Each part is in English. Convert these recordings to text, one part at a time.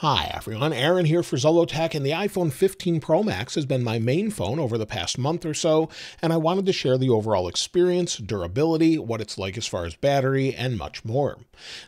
Hi everyone, Aaron here for Zollotech, and the iPhone 15 Pro Max has been my main phone over the past month or so, and I wanted to share the overall experience, durability, what it's like as far as battery, and much more.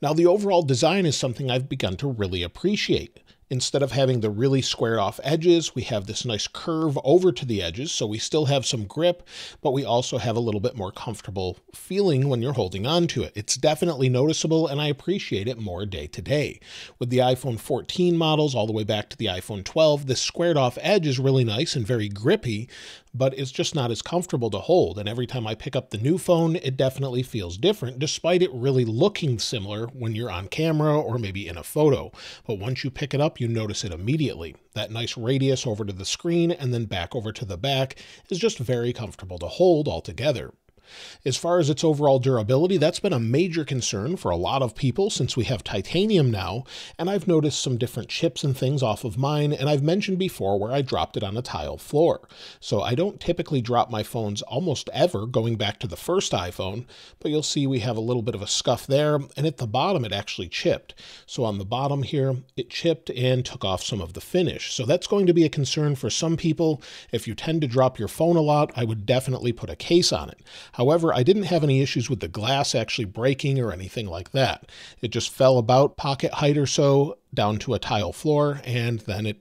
Now the overall design is something I've begun to really appreciate. Instead of having the really squared off edges, we have this nice curve over to the edges, so we still have some grip, but we also have a little bit more comfortable feeling when you're holding on to it. It's definitely noticeable, and I appreciate it more day to day. With the iPhone 14 models all the way back to the iPhone 12, this squared off edge is really nice and very grippy, but it's just not as comfortable to hold. And every time I pick up the new phone, it definitely feels different, despite it really looking similar when you're on camera or maybe in a photo. But once you pick it up, you notice it immediately. That nice radius over to the screen and then back over to the back is just very comfortable to hold altogether. As far as its overall durability, that's been a major concern for a lot of people since we have titanium now, and I've noticed some different chips and things off of mine, and I've mentioned before where I dropped it on a tile floor. So I don't typically drop my phones almost ever going back to the first iPhone, but you'll see we have a little bit of a scuff there, and at the bottom it actually chipped. So on the bottom here, it chipped and took off some of the finish. So that's going to be a concern for some people. If you tend to drop your phone a lot, I would definitely put a case on it. However, I didn't have any issues with the glass actually breaking or anything like that. It just fell about pocket height or so down to a tile floor, and then it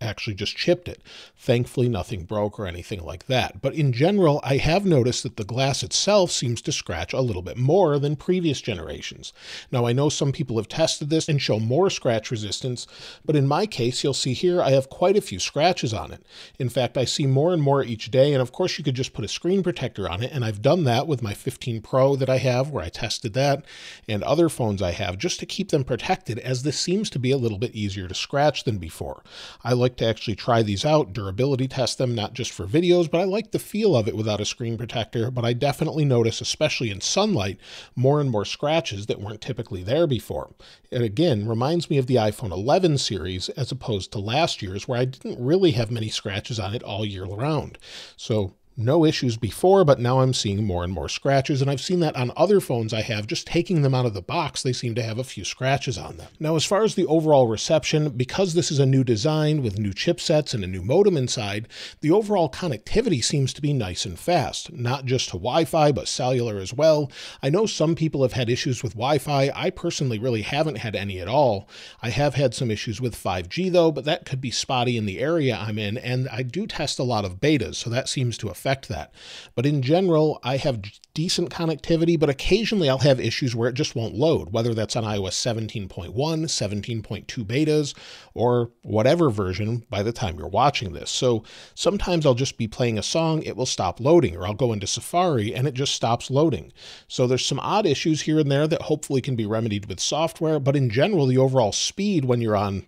actually just chipped it. Thankfully, nothing broke or anything like that. But in general, I have noticed that the glass itself seems to scratch a little bit more than previous generations. Now, I know some people have tested this and show more scratch resistance, but in my case, you'll see here I have quite a few scratches on it. In fact, I see more and more each day, and of course, you could just put a screen protector on it, and I've done that with my 15 Pro that I have, where I tested that, and other phones I have, just to keep them protected, as this seems to be a little bit easier to scratch than before. I like like to actually try these out, durability test them, not just for videos, but I like the feel of it without a screen protector. But I definitely notice, especially in sunlight, more and more scratches that weren't typically there before. It again reminds me of the iPhone 11 series as opposed to last year's, where I didn't really have many scratches on it all year round. So no issues before, but now I'm seeing more and more scratches, and I've seen that on other phones I have. Just taking them out of the box, they seem to have a few scratches on them. Now, as far as the overall reception, because this is a new design with new chipsets and a new modem inside, the overall connectivity seems to be nice and fast, not just to Wi-Fi, but cellular as well. I know some people have had issues with Wi-Fi. I personally really haven't had any at all. I have had some issues with 5G though, but that could be spotty in the area I'm in, and I do test a lot of betas, so that seems to affect affect that. But in general, I have decent connectivity, but occasionally I'll have issues where it just won't load, whether that's on iOS 17.1, 17.2 betas, or whatever version by the time you're watching this. So sometimes I'll just be playing a song, it will stop loading, or I'll go into Safari and it just stops loading. So there's some odd issues here and there that hopefully can be remedied with software, but in general, the overall speed when you're on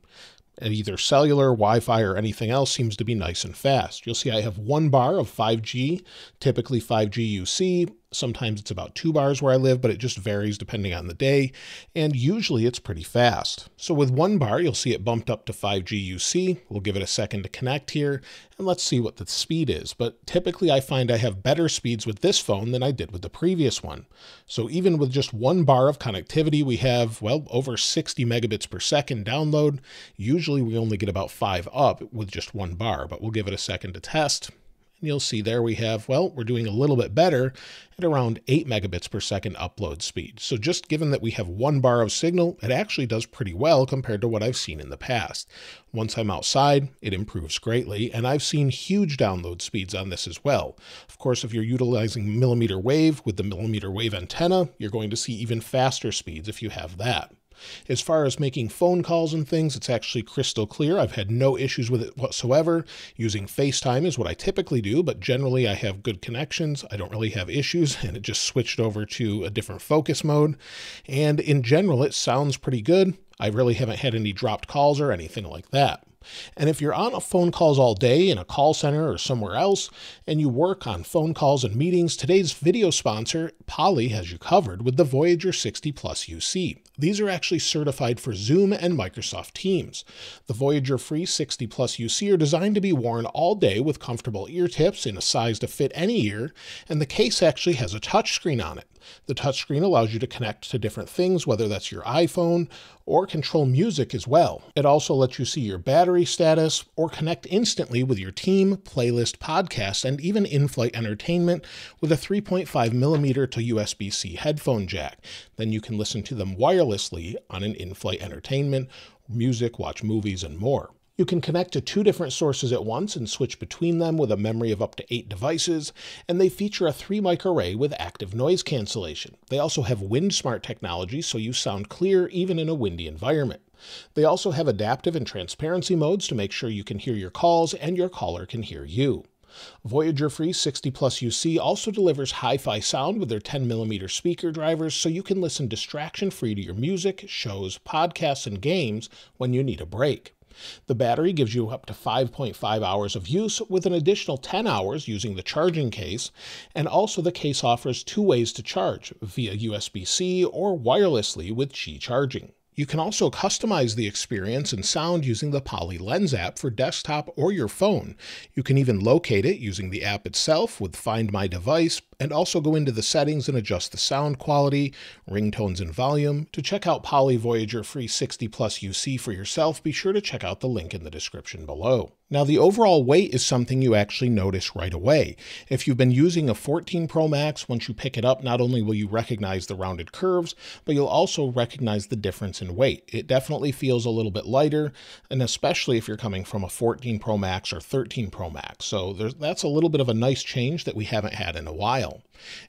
either cellular, Wi-Fi, or anything else seems to be nice and fast. You'll see I have one bar of 5G, typically 5G UC, Sometimes it's about two bars where I live, but it just varies depending on the day, and usually it's pretty fast. So with one bar, you'll see it bumped up to 5G UC. We'll give it a second to connect here, and let's see what the speed is. But typically I find I have better speeds with this phone than I did with the previous one. So even with just one bar of connectivity, we have, well, over 60 megabits per second download. Usually we only get about five up with just one bar, but we'll give it a second to test. And you'll see there we have, well, we're doing a little bit better at around 8 megabits per second upload speed. So just given that we have one bar of signal, it actually does pretty well compared to what I've seen in the past. Once I'm outside, it improves greatly, and I've seen huge download speeds on this as well. Of course, if you're utilizing millimeter wave with the millimeter wave antenna, you're going to see even faster speeds if you have that. As far as making phone calls and things, it's actually crystal clear. I've had no issues with it whatsoever. Using FaceTime is what I typically do, but generally I have good connections. I don't really have issues, and it just switched over to a different focus mode. And in general, it sounds pretty good. I really haven't had any dropped calls or anything like that. And if you're on phone calls all day in a call center or somewhere else, and you work on phone calls and meetings, today's video sponsor, Poly, has you covered with the Voyager 60 Plus UC. These are actually certified for Zoom and Microsoft Teams. The Voyager Free 60 Plus UC are designed to be worn all day with comfortable ear tips in a size to fit any ear, and the case actually has a touchscreen on it. The touchscreen allows you to connect to different things, whether that's your iPhone or control music as well. It also lets you see your battery status or connect instantly with your team, playlist, podcast, and even in-flight entertainment with a 3.5 millimeter to USB-C headphone jack. Then you can listen to them wirelessly on an in-flight entertainment, music, watch movies, and more. You can connect to two different sources at once and switch between them with a memory of up to eight devices, and they feature a 3 mic array with active noise cancellation. They also have WindSmart technology, so you sound clear even in a windy environment. They also have adaptive and transparency modes to make sure you can hear your calls and your caller can hear you. Voyager Free 60 Plus UC also delivers hi fi sound with their 10mm speaker drivers so you can listen distraction free to your music, shows, podcasts, and games when you need a break. The battery gives you up to 5.5 hours of use with an additional 10 hours using the charging case, and also the case offers two ways to charge via USB-C or wirelessly with Qi charging. You can also customize the experience and sound using the Poly Lens app for desktop or your phone. You can even locate it using the app itself with Find My Device, and also go into the settings and adjust the sound quality, ringtones, and volume. To check out Poly Voyager Free 60 Plus UC for yourself, be sure to check out the link in the description below. Now, the overall weight is something you actually notice right away. If you've been using a 14 Pro Max, once you pick it up, not only will you recognize the rounded curves, but you'll also recognize the difference in weight. It definitely feels a little bit lighter, and especially if you're coming from a 14 Pro Max or 13 Pro Max. So that's a little bit of a nice change that we haven't had in a while.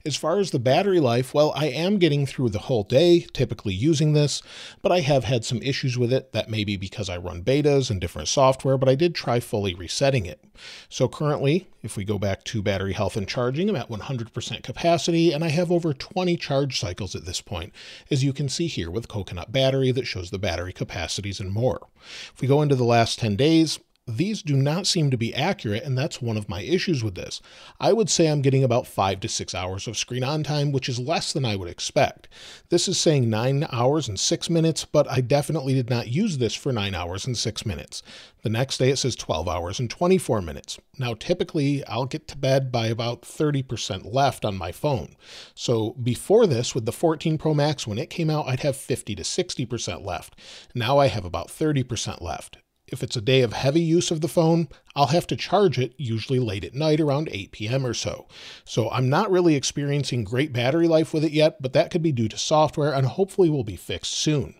As far as the battery life, well, I am getting through the whole day, typically using this, but I have had some issues with it. That may be because I run betas and different software, but I did try fully resetting it. So currently, if we go back to battery health and charging, I'm at 100% capacity, and I have over 20 charge cycles at this point, as you can see here with Coconut Battery that shows the battery capacities and more. If we go into the last 10 days, these do not seem to be accurate, and that's one of my issues with this. I would say I'm getting about 5 to 6 hours of screen on time, which is less than I would expect. This is saying 9 hours and 6 minutes, but I definitely did not use this for 9 hours and 6 minutes. The next day it says 12 hours and 24 minutes. Now, typically, I'll get to bed by about 30% left on my phone. So before this, with the 14 Pro Max, when it came out, I'd have 50 to 60% left. Now I have about 30% left. If it's a day of heavy use of the phone, I'll have to charge it usually late at night around 8 p.m. or so. So I'm not really experiencing great battery life with it yet, but that could be due to software and hopefully will be fixed soon.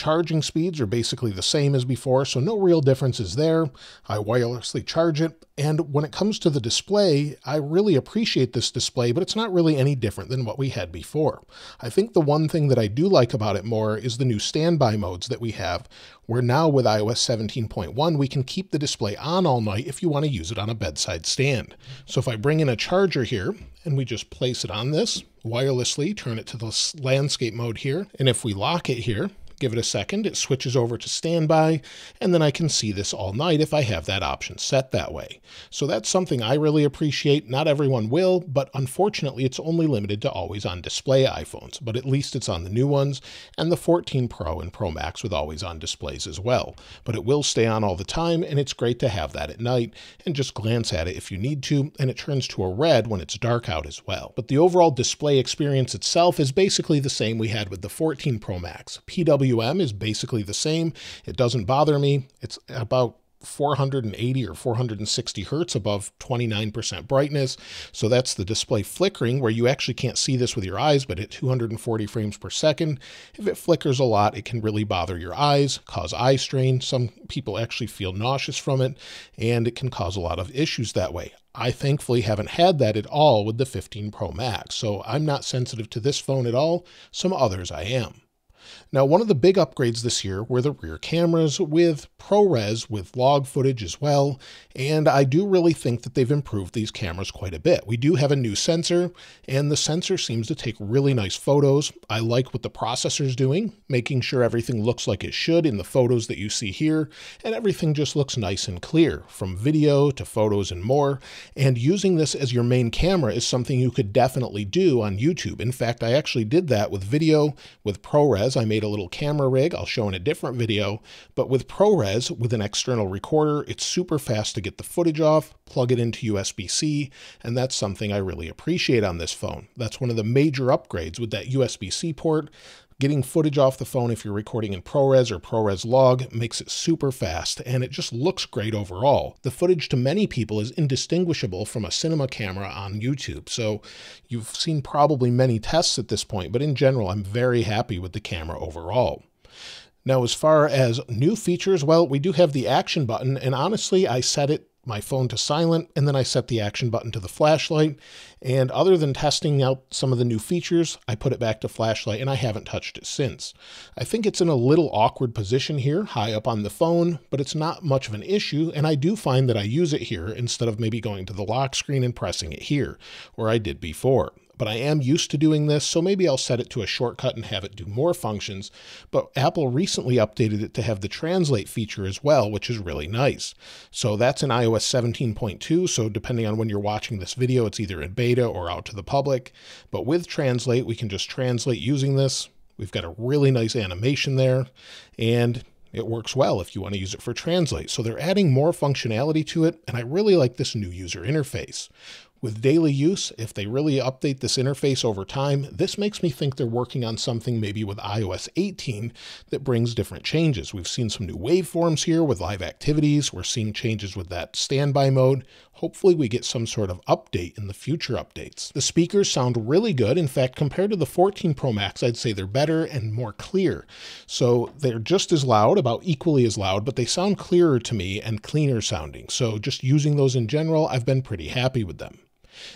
Charging speeds are basically the same as before, so no real differences there. I wirelessly charge it, and when it comes to the display, I really appreciate this display, but it's not really any different than what we had before. I think the one thing that I do like about it more is the new standby modes that we have, where now with iOS 17.1, we can keep the display on all night if you want to use it on a bedside stand. So if I bring in a charger here, and we just place it on this, wirelessly, turn it to the landscape mode here, and if we lock it here, Give it a second, it switches over to standby, and then I can see this all night if I have that option set that way. So that's something I really appreciate. Not everyone will, but unfortunately it's only limited to always on display iPhones, but at least it's on the new ones, and the 14 Pro and Pro Max with always on displays as well. But it will stay on all the time, and it's great to have that at night, and just glance at it if you need to, and it turns to a red when it's dark out as well. But the overall display experience itself is basically the same we had with the 14 Pro Max. PW WM is basically the same. It doesn't bother me. It's about 480 or 460 hertz above 29% brightness. So that's the display flickering where you actually can't see this with your eyes, but at 240 frames per second, if it flickers a lot, it can really bother your eyes, cause eye strain. Some people actually feel nauseous from it, and it can cause a lot of issues that way. I thankfully haven't had that at all with the 15 Pro Max, so I'm not sensitive to this phone at all. Some others I am. Now, one of the big upgrades this year were the rear cameras with ProRes with log footage as well, and I do really think that they've improved these cameras quite a bit. We do have a new sensor, and the sensor seems to take really nice photos. I like what the processor's doing, making sure everything looks like it should in the photos that you see here, and everything just looks nice and clear, from video to photos and more, and using this as your main camera is something you could definitely do on YouTube. In fact, I actually did that with video with ProRes I made a little camera rig I'll show in a different video, but with ProRes, with an external recorder, it's super fast to get the footage off, plug it into USB-C, and that's something I really appreciate on this phone. That's one of the major upgrades with that USB-C port. Getting footage off the phone if you're recording in ProRes or ProRes Log makes it super fast, and it just looks great overall. The footage to many people is indistinguishable from a cinema camera on YouTube, so you've seen probably many tests at this point, but in general, I'm very happy with the camera overall. Now, as far as new features, well, we do have the action button, and honestly, I set it my phone to silent, and then I set the action button to the flashlight. And other than testing out some of the new features, I put it back to flashlight and I haven't touched it since. I think it's in a little awkward position here, high up on the phone, but it's not much of an issue. And I do find that I use it here instead of maybe going to the lock screen and pressing it here, where I did before but I am used to doing this, so maybe I'll set it to a shortcut and have it do more functions. But Apple recently updated it to have the translate feature as well, which is really nice. So that's in iOS 17.2, so depending on when you're watching this video, it's either in beta or out to the public. But with translate, we can just translate using this. We've got a really nice animation there, and it works well if you want to use it for translate. So they're adding more functionality to it, and I really like this new user interface. With daily use, if they really update this interface over time, this makes me think they're working on something maybe with iOS 18 that brings different changes. We've seen some new waveforms here with live activities. We're seeing changes with that standby mode. Hopefully we get some sort of update in the future updates. The speakers sound really good. In fact, compared to the 14 Pro Max, I'd say they're better and more clear. So they're just as loud, about equally as loud, but they sound clearer to me and cleaner sounding. So just using those in general, I've been pretty happy with them.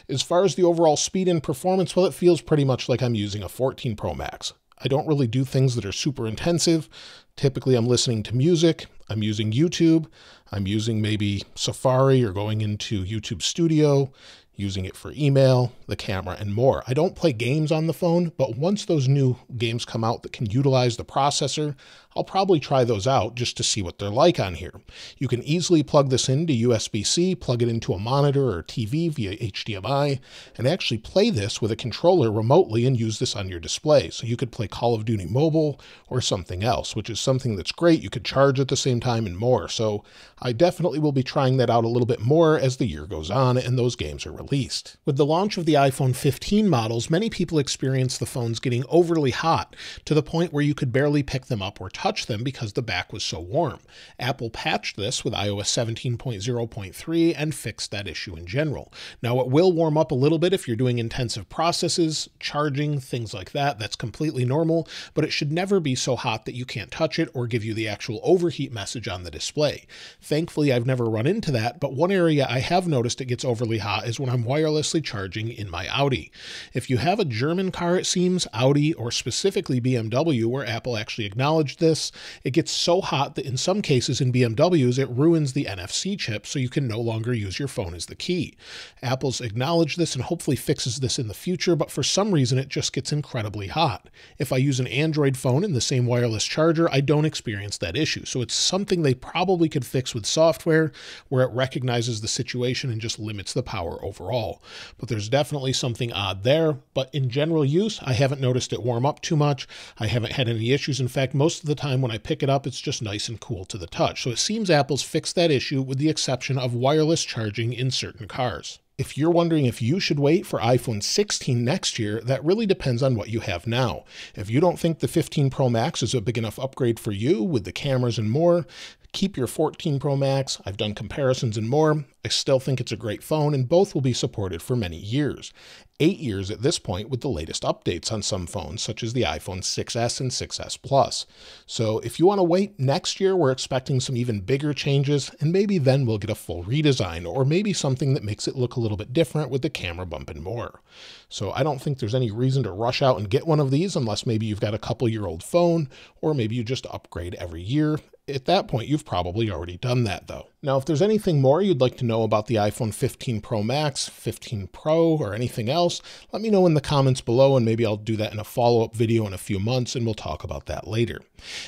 As far as the overall speed and performance, well, it feels pretty much like I'm using a 14 Pro Max. I don't really do things that are super intensive. Typically, I'm listening to music, I'm using YouTube, I'm using maybe Safari or going into YouTube Studio, using it for email, the camera, and more. I don't play games on the phone, but once those new games come out that can utilize the processor, I'll probably try those out just to see what they're like on here. You can easily plug this into USB-C, plug it into a monitor or TV via HDMI, and actually play this with a controller remotely and use this on your display. So you could play Call of Duty Mobile or something else, which is something that's great. You could charge at the same time and more. So I definitely will be trying that out a little bit more as the year goes on and those games are released. With the launch of the iPhone 15 models, many people experience the phones getting overly hot to the point where you could barely pick them up or touch them because the back was so warm. Apple patched this with iOS 17.0.3 and fixed that issue in general. Now, it will warm up a little bit if you're doing intensive processes, charging, things like that. That's completely normal, but it should never be so hot that you can't touch it or give you the actual overheat message on the display. Thankfully, I've never run into that, but one area I have noticed it gets overly hot is when I'm wirelessly charging in my Audi. If you have a German car, it seems, Audi or specifically BMW, where Apple actually acknowledged this, this, it gets so hot that in some cases in BMWs, it ruins the NFC chip so you can no longer use your phone as the key. Apple's acknowledged this and hopefully fixes this in the future, but for some reason it just gets incredibly hot. If I use an Android phone in the same wireless charger, I don't experience that issue. So it's something they probably could fix with software where it recognizes the situation and just limits the power overall. But there's definitely something odd there. But in general use, I haven't noticed it warm up too much. I haven't had any issues. In fact, most of the time when I pick it up, it's just nice and cool to the touch. So it seems Apple's fixed that issue with the exception of wireless charging in certain cars. If you're wondering if you should wait for iPhone 16 next year, that really depends on what you have now. If you don't think the 15 Pro Max is a big enough upgrade for you with the cameras and more, keep your 14 Pro Max. I've done comparisons and more. I still think it's a great phone, and both will be supported for many years. Eight years at this point with the latest updates on some phones, such as the iPhone 6S and 6S Plus. So if you want to wait next year, we're expecting some even bigger changes, and maybe then we'll get a full redesign, or maybe something that makes it look a little bit different with the camera bump and more. So I don't think there's any reason to rush out and get one of these unless maybe you've got a couple year old phone, or maybe you just upgrade every year at that point, you've probably already done that though. Now, if there's anything more you'd like to know about the iPhone 15 Pro Max, 15 Pro, or anything else, let me know in the comments below and maybe I'll do that in a follow-up video in a few months and we'll talk about that later.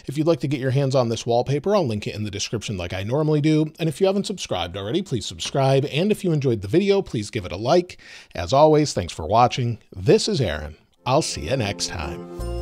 If you'd like to get your hands on this wallpaper, I'll link it in the description like I normally do. And if you haven't subscribed already, please subscribe. And if you enjoyed the video, please give it a like. As always, thanks for watching. This is Aaron. I'll see you next time.